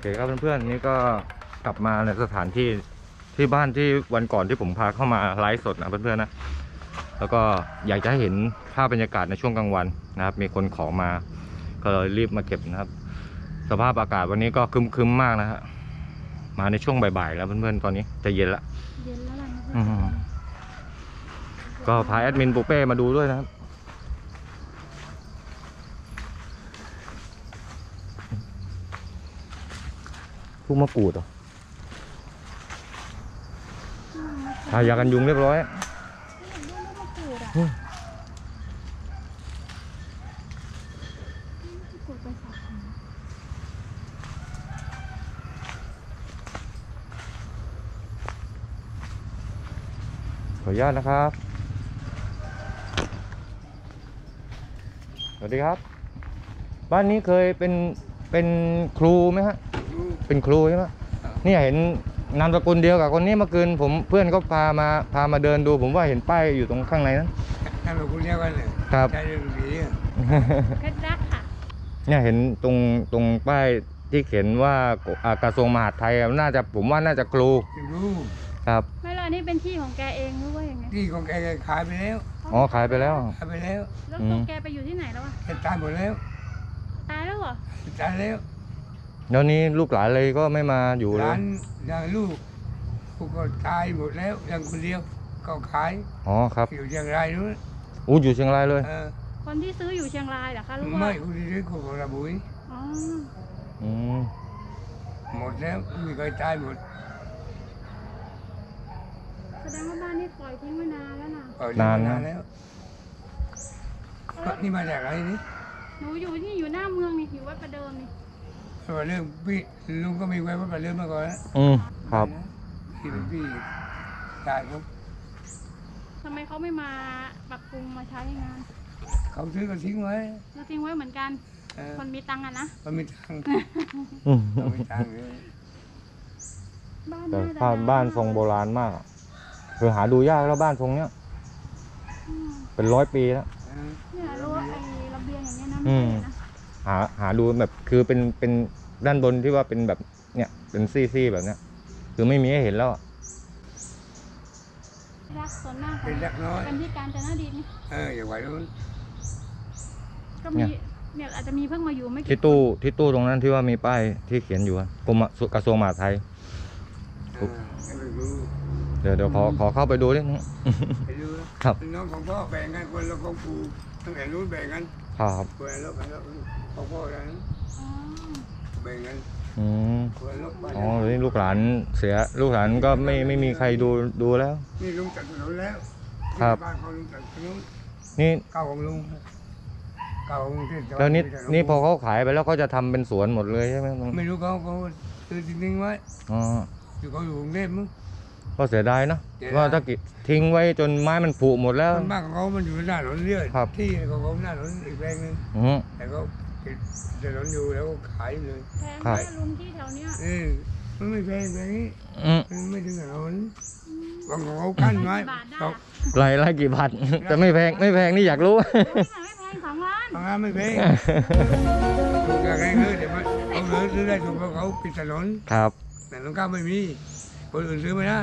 เคครับเพื่อนๆนี่ก็กลับมาในสถานที่ที่บ้านที่วันก่อนที่ผมพาเข้ามาไลฟ์สดนะเพื่อนๆนะแล้วก็อยากจะให้เห็นภาพบรรยากาศในช่วงกลางวันนะครับ มีคนขอมาก็เลยรีบมาเก็บนะครับ สภาพอากาศวันนี้ก็ครึมๆมากนะฮะมาในช่วงบ่ายๆแล้วเพื่อนๆตอนนี้จะเย็นละเย็นแล้วล่ะนะอืมก็พาแอดมินปูเป้มาดูด้วยนะครับ ลูกมะกรูดเหรอทายากันยุงเรียบร้อยขออนุญาตนะครับ สวัสดีครับ บ้านนี้เคยเป็นเป็นครูไหมฮะ เป็นครูใช่ไหมเนี่ยเห็นนามสกุลเดียวกับคนนี้เมื่อคืนผมเพื่อนก็พามาพามาเดินดู ผมว่าเห็นป้ายอยู่ตรงข้างในนั้นนั่นเราคุณเรียกว่าเลยครับใช่เรื่องผีอะเพชรรักค่ะเนี่ยเห็นตรงตรงป้ายที่เขียนว่ากอ่ากระทรวงมหาดไทยอะน่าจะผมว่าน่าจะครูไม่รู้ครับไม่ละนี่เป็นที่ของแกเองหรือว่าอย่างไงที่ของแกแกขายไปแล้วอ๋อขายไปแล้วขายไปแล้วแล้วอืมตัวแกไปอยู่ที่ไหนแล้วอะแกตายหมดแล้วตายแล้วเหรอตายแล้ว แล้วนี้ลูกหลานเลยก็ไม่มาอยู่เลร้ายนอย่างลูกกูก็ตายหมดแล้วอย่างคนเดียวก็ขายอ๋อครับอยู่อย่างไรนู้นอู้อยู่เชียงรายเลย เออคนที่ซื้ออยู่เชียงรายเหรอคะหรือว่าไม่คุณที่ซื้อของระบุยอ๋ออืมหมดแล้วมีใครตายหมดแสดงว่าบ้านนี่ปล่อยทิ้งไว้นานแล้วนะเออนานแล้วก็นี่มาจากอะไรนี่หนูอยู่ที่อยู่หน้าเมืองนี่อยู่วัดประเดิมนี่ ว่าเรื่องพี่ลุงก็มีไว้ว่าเรื่องมาก่อนนะอืมครับ ที่เป็นพี่ตายเขาทำไมเขาไม่มาปรับปรุงมาใช้งานเขาซื้อก็ทิ้งไว้เราทิ้งไว้เหมือนกัน เออคนมีตังค์อะนะ มันมีตังค์อืมมันมีตังค์เลยบ้านแต่น่จะบ้านบ้านทรงโบราณมากอะคือหาดูยากแล้วบ้านทรงเนี้ย อืมเป็นร้อยปีแล้ว เออเนี่ยาหาดูแบบคือเป็นเป็นด้านบนที่ว่าเป็นแบบเนี่ยเป็นซี่ๆแบบเนี้ยคือไม่มีให้เห็นแล้วอะรักส่วนมากเป็นเล็กน้อยกันที่การจนาดีนี่เอออย่างไรนู้นก็มีเนี่ยอาจจะมีเพิ่งมาอยู่ไม่กี่ที่ตู้ที่ตู้ตรงนั้นที่ว่ามีป้ายที่เขียนอยู่อะกรมกระทรวงมหาดไทยเออไม่รู้เดี๋ยวเดี๋ยวขอขอเข้าไปดูนิดนึงไปดูครับน้องของพ่อแบ่งกันคนละของปู่ตั้งแต่นู้นแบ่งกันครับคนละลบกันแล้ว ของพ่อกันอ๋อแบ่งกันอืมคนละลบกันอ๋อเดี๋ยวนี้ลูกหลานเสียลูกหลานก็ไม่ไม่มีใครดูดูแล้ว นี่ลุงตัดถนนแล้วครับ บ้านเขาลุงตัดถนนนี่เก่าของลุงเก่าของลุงที่จอดแล้วนี่ที่ถนนี่พอเขาขายไปแล้วเขาจะทำเป็นสวนหมดเลยใช่ไหมไม่รู้เขาเขาซื้อทิ้งไว้อ๋ออยู่เขาอยู่กรุงเทพมั้ง ก็เสียดายเนอะเสียดาย ว่าถ้ากิทิ้งไว้จนไม้มันผุหมดแล้ว มันบ้านของเขามันอยู่หน้าถนนเรื่อยครับ ที่ของเขาหน้าถนนอีกแปลงหนึงอืมแต่ก็ ติดถนนอยู่แล้วก็ขายเลยแพงครัมาบกลุงที่แถวเนี้ยเออมันไม่แพงแบบนี้อืมมันไม่ถึงถนนบางของเขากั้นไว้บาทได้ตอะกไรไรกี่บาท แต่ไม่แพงไม่แพงนี่อยากรู้ ไม่แพงสองล้านบางร้านไม่แพงถูกอย่างไรเลยเดี๋ยวมันเขาเหลือซื้อได้ถูกเพราะเขาปิดถนนครับ แต่ตรงข้ามไม่มีคนอื่นซื้อไม่ได้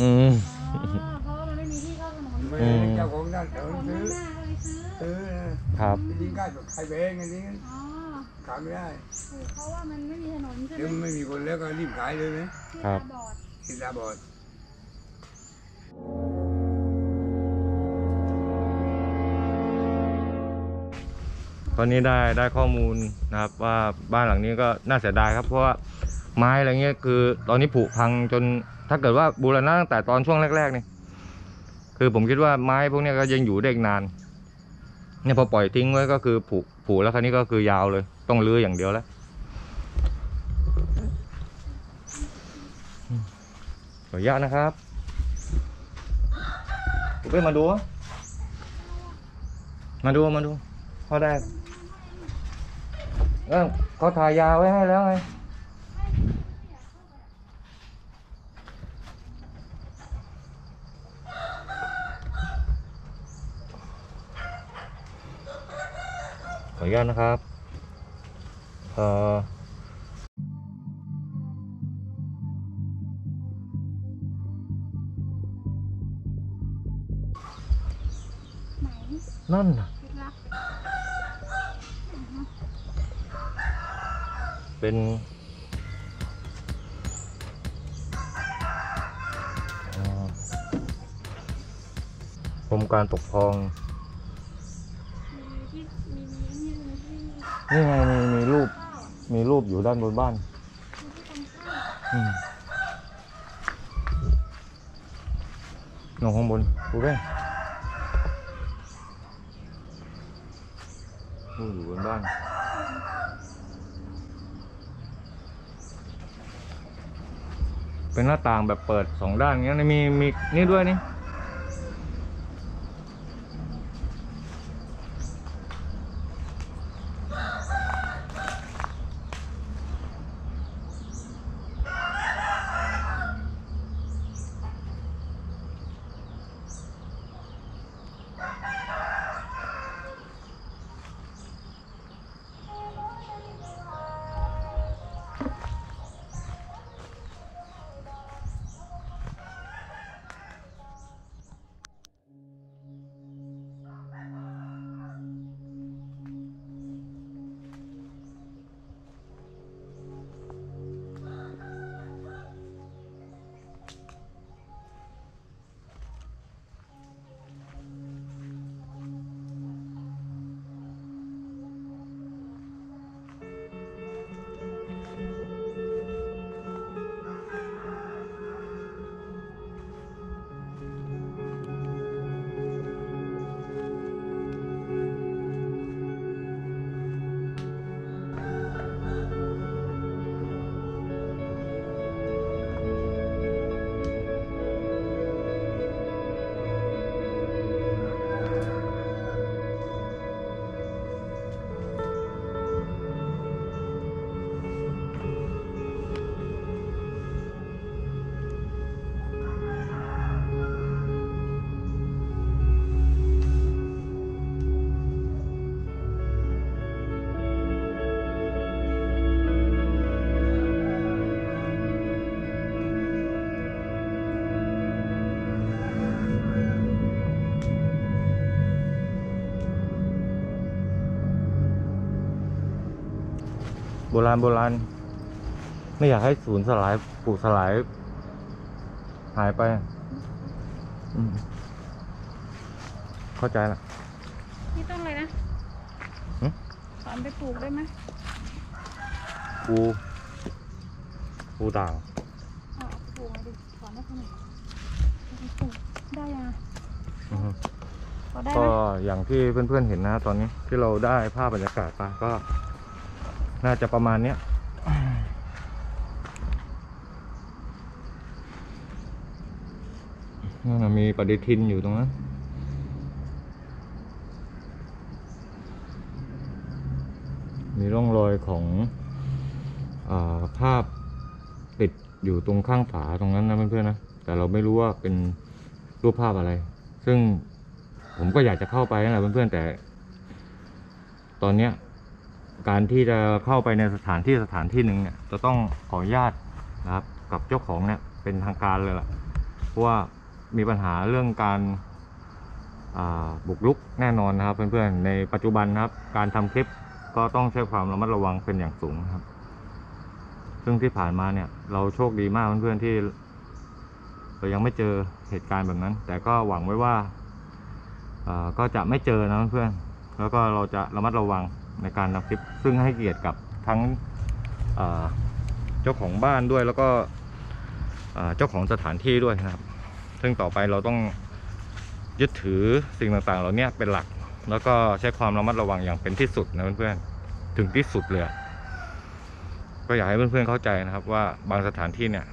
อืม อ๋อเพราะว่ามันไม่มีที่เข้าถนนไม่เลยได้เจ้าของด้านถนผมนข้าซื้งอหน้าก็เลยซื้อ ซื้อนะ ครับจริงๆใกล้กับใครแพงอันนี้อ๋อขายไม่ได้ถูกเพราะว่ามันไม่มีถนนใช่เดี๋ยวไหมไม่มีคนแล้วก็รีบขายเลยนะที่ครัตาบ บอดที่ตาบอดตอนนี้ได้ได้ข้อมูลนะครับว่าบ้านหลังนี้ก็น่าเสียดายครับ เพราะว่าไม้อะไรเงี้ยคือ ตอนนี้ผุพังจนถ้าเกิดว่าบูรณะตั้งแต่ตอนช่วงแรกๆนี่คือผมคิดว่าไม้พวกเนี้ยก็ยังอยู่ได้อีกนาน เนี่ยพอปล่อยทิ้งไว้ก็คือผุผุแล้วคราวนี้ก็คือยาวเลย ต้องรื้ออย่างเดียวแล้วขออนุญาตนะครับผมไปมาดู มาดูมาดูพอได้ เออเขาถ่ายยาไว้ให้แล้วไง นุญาตนะครับเอ่อนั่นนะเป็นกรมการตกพอง นี่ไงมีมีรูป มีรูปอยู่ด้านบนบ้านมีที่ตรงขอืมลงข้างบนดูเว้ยรูปอยู่บนบ้านเป็นหน้าต่างแบบเปิดสองด้านเงี้ยมีมีนี่ด้วยนี่ โบราณโบราณ ไม่อยากให้ศูนย์สลายปลูกสลาย หายไปอืมเข้าใจละนี่ต้นอะไรนะหึสอนไปปลูกได้ไหมปูปูต่างเอาเอาไปปลูกมาดิสอนให้เขาหน่อยเอาไปปลูกได้ยังอะอือฮึพอได้ก็ไหมอย่างที่เพื่อนๆเห็นนะ ตอนนี้ที่เราได้ภาพบรรยากาศมาก็ น่าจะประมาณเนี้ยนั่นะมีปฏิทินอยู่ตรงนั้น มีร่องรอยของอภาพติดอยู่ตรงข้างฝาตรงนั้นนะเพื่อนๆนะ แต่เราไม่รู้ว่าเป็นรูปภาพอะไร ซึ่งผมก็อยากจะเข้าไปนะเพื่อนๆแต่ ตอนเนี้ย การที่จะเข้าไปในสถานที่สถานที่หนึ่งเนี่ยจะต้องขออนุญาตนะครับกับเจ้าของเนี่ยเป็นทางการเลยล่ะเพราะว่ามีปัญหาเรื่องการาบุกรุกแน่นอนนะครับ เพื่อนๆในปัจจุบันนะครับ การทำคลิปก็ต้องใช้ความระมัดระวังเป็นอย่างสูงครับ ซึ่งที่ผ่านมาเนี่ยเราโชคดีมากเพื่อนๆที่เรายังไม่เจอเหตุการณ์แบบนั้น แต่ก็หวังไว้ว่าอ่าก็จะไม่เจอนะเพื่อนๆแล้วก็เราจะระมัดระวัง ในการทำคลิป ซึ่งให้เกียรติกับทั้งเจ้าของบ้านด้วยแล้วก็เจ้าของสถานที่ด้วยนะครับ ซึ่งต่อไปเราต้องยึดถือสิ่งต่างๆเหล่านี้เป็นหลัก แล้วก็ใช้ความระมัดระวังอย่างเป็นที่สุดนะเพื่อนๆถึงที่สุดเลยก็อยากให้เพื่อนๆเข้าใจนะครับว่าบางสถานที่เนี่ย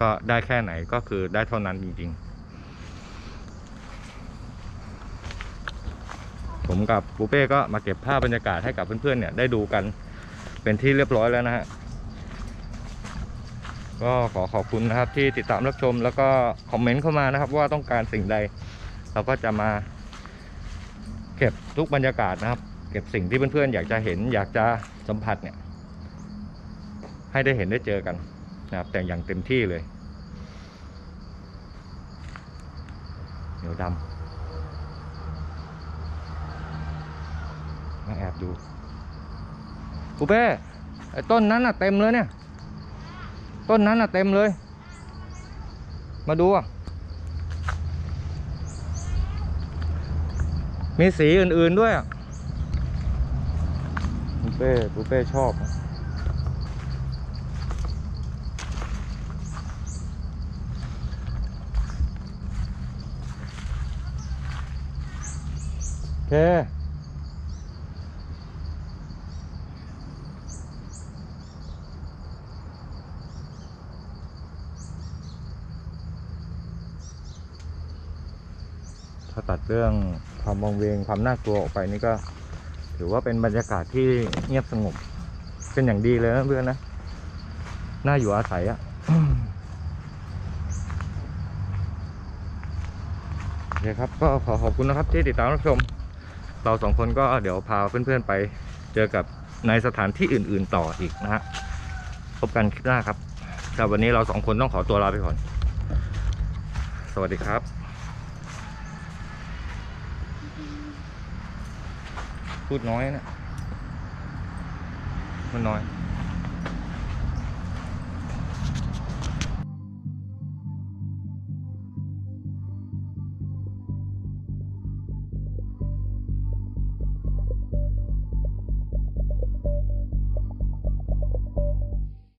ก็ได้แค่ไหนก็คือได้เท่านั้นจริง ๆ ผมกับปูเป้ก็มาเก็บภาพบรรยากาศให้กับเพื่อนๆเนี่ยได้ดูกันเป็นที่เรียบร้อยแล้วนะฮะก็ขอขอบคุณนะครับที่ติดตามรับชมแล้วก็คอมเมนต์เข้ามานะครับ ว่าต้องการสิ่งใด เราก็จะมาเก็บทุกบรรยากาศนะครับ เก็บสิ่งที่เพื่อนๆอยากจะเห็น อยากจะสัมผัสเนี่ย ให้ได้เห็นได้เจอกันนะครับ แต่อย่างเต็มที่เลยเหนียวดำ มาแอบดูปูเป้ไอ้ต้นนั้นน่ะเต็มเลยเนี่ย ต้นนั้นน่ะเต็มเลย มาดูอะมีสีอื่นๆด้วยอะปูเป้ปูเป้ชอบโอเค ถ้าตัดเรื่องความวังเวงความน่ากลัวออกไปนี่ก็ ถือว่าเป็นบรรยากาศที่เงียบสงบ เป็นอย่างดีเลยนะเพื่อนนะน่าอยู่อาศัยอะ่ะโอเคครับก็ขอขอบคุณนะครับที่ติดตามรับชม เราสองคนก็เดี๋ยวพาเพื่อนๆไปเจอกับในสถานที่อื่น ๆต่ออีกนะฮะพบกันคลิปหน้าครับแต่วันนี้เราสองคนต้องขอตัวลาไปก่อน สวัสดีครับ พูดน้อยนะ มันน้อย